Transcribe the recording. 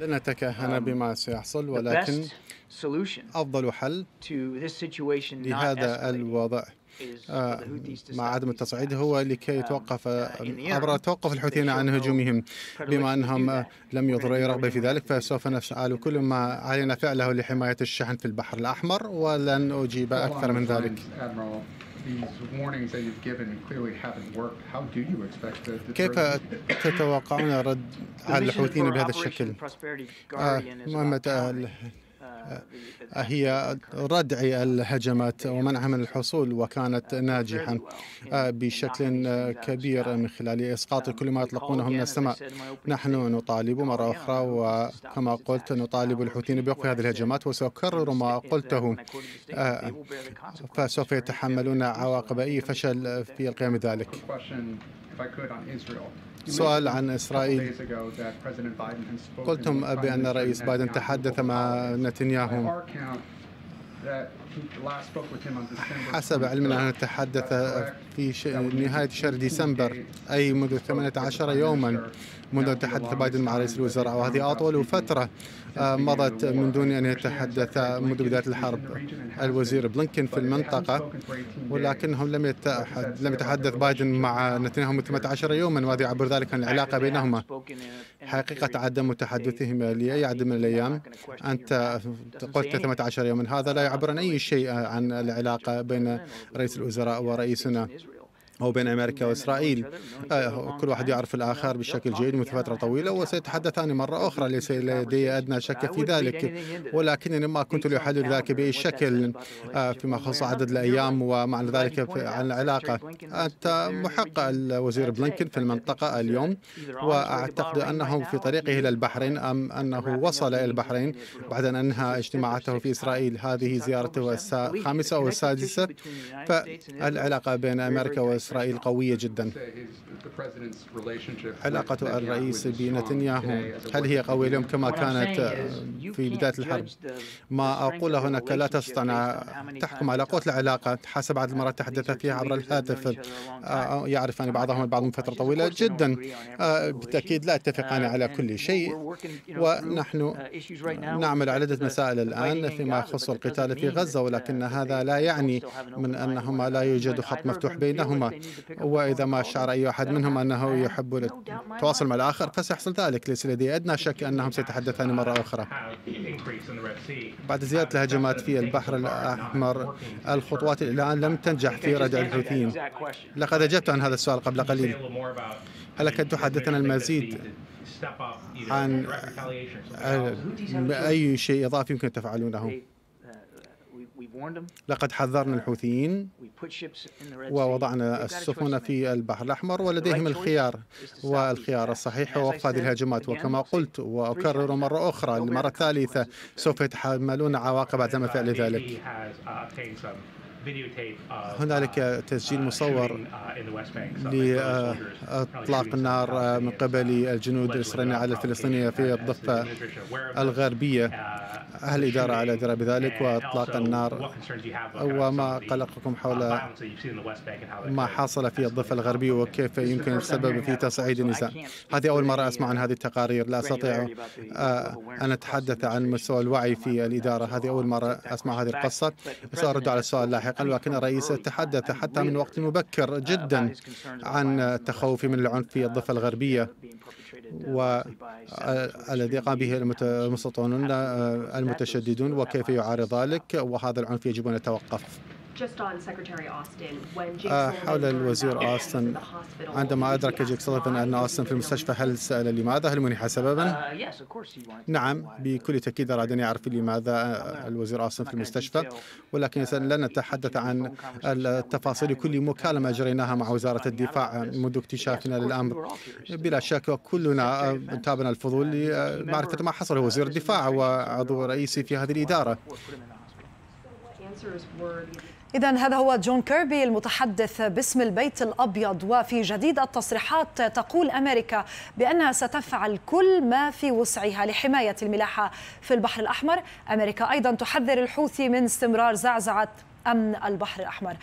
لن نتكهن بما سيحصل ولكن أفضل حل لهذا الوضع. آه، مع عدم التصعيد هو لكي يتوقف عبر توقف الحوثيين عن هجومهم. بما أنهم لم يظهروا أي رغبة في ذلك فسوف نفعل كل ما علينا فعله لحماية الشحن في البحر الأحمر ولن أجيب أكثر من ذلك. كيف تتوقعون رد على الحوثيين بهذا الشكل؟ آه، مهمة هي ردع الهجمات ومنعها من الحصول وكانت ناجحة بشكل كبير من خلال إسقاط كل ما يطلقونه من السماء. نحن نطالب مرة أخرى وكما قلت نطالب الحوثيين بوقف هذه الهجمات وسأكرر ما قلته. فسوف يتحملون عواقب أي فشل في القيام بذلك سؤال عن إسرائيل. قلتم بأن الرئيس بايدن تحدث مع نتنياهو. حسب علمنا أنه تحدث في نهاية شهر ديسمبر أي منذ 18 يوما. منذ تحدث بايدن مع رئيس الوزراء وهذه أطول فترة آه، مضت من دون أن يتحدث منذ بداية الحرب. الوزير بلينكن في المنطقة ولكنهم لم يتحدث لم يتحدث بايدن مع نتنياهو من 18 يوما وهذا يعبر ذلك عن العلاقة بينهما. حقيقة عدم تحدثهما لأي عدد من الأيام أنت قلت 18 يوما هذا لا يعبر عن أي شيء عن العلاقة بين رئيس الوزراء ورئيسنا. أو بين أمريكا وإسرائيل. آه، كل واحد يعرف الآخر بشكل جيد منذ فترة طويلة وسيتحدثان مرة أخرى ليس لدي أدنى شك في ذلك. ولكنني ما كنت لأحلل ذلك بأي شكل آه، فيما يخص عدد الأيام ومعنى ذلك عن العلاقة. أنت محق الوزير بلينكن في المنطقة اليوم. وأعتقد أنه في طريقه إلى البحرين أم أنه وصل إلى البحرين بعد أن أنهى اجتماعاته في إسرائيل. هذه زيارته الخامسة أو السادسة فالعلاقة بين أمريكا وإسرائيل إسرائيل قوية جدا. علاقة الرئيس بنتنياهو هل هي قوية اليوم كما كانت في بداية الحرب؟ ما أقوله هناك لا تستطيع تحكم على قوة العلاقة. حسب عدد المرات تحدث فيها عبر الهاتف. آه، يعرفان بعضهم البعض من فترة طويلة جدا. آه، بالتأكيد لا يتفقان على كل شيء. ونحن نعمل على عدة مسائل الآن فيما يخص القتال في غزة ولكن هذا لا يعني من أنهما لا يوجد خط مفتوح بينهما. وإذا ما شعر أي أحد منهم أنه يحب التواصل مع الآخر فسيحصل ذلك ليس لدي أدنى شك أنهم سيتحدثان مرة أخرى. بعد زيادة الهجمات في البحر الأحمر الخطوات الآن لم تنجح في ردع الحوثيين. لقد أجبت عن هذا السؤال قبل قليل. هل أن تحدثنا المزيد عن أي شيء إضافي يمكن تفعلونه؟ لقد حذرنا الحوثيين ووضعنا السفن في البحر الأحمر ولديهم الخيار والخيار الصحيح هو وقف هذه الهجمات وكما قلت وأكرر مرة أخرى للمرة الثالثة. سوف يتحملون عواقب عدم فعل ذلك. هنالك تسجيل مصور لإطلاق النار من قبل الجنود الإسرائيليين على الفلسطينية في الضفة الغربية. هل الإدارة على دراية بذلك وإطلاق النار وما قلقكم حول ما حصل في الضفة الغربية وكيف يمكن السبب في تصعيد النزاع. هذه أول مرة أسمع عن هذه التقارير. لا أستطيع أن أتحدث عن مستوى الوعي في الإدارة. هذه أول مرة أسمع هذه القصة. سأرد على السؤال لاحقا ولكن الرئيس تحدث حتى من وقت مبكر جدا عن التخوف من العنف في الضفة الغربية والذي قام به المستوطنون. المتشددون وكيف يعارض ذلك؟ وهذا العنف يجب أن يتوقف. حول الوزير أوستن عندما أدرك جيك سوليفان أن أوستن في المستشفى هل سأل لماذا؟ هل منح سببا؟ uh, نعم بكل تأكيد أراد أن يعرف لماذا الوزير أوستن في المستشفى ولكن uh, لن نتحدث عن التفاصيل كل مكالمة أجريناها مع وزارة الدفاع منذ اكتشافنا للأمر بلا شك كلنا تابنا الفضول لمعرفة ما حصل وزير الدفاع وعضو رئيسي في هذه الإدارة. إذا هذا هو جون كيربي المتحدث باسم البيت الأبيض. وفي جديد التصريحات تقول أمريكا بأنها ستفعل كل ما في وسعها لحماية الملاحة في البحر الأحمر. أمريكا أيضا تحذر الحوثي من استمرار زعزعة أمن البحر الأحمر.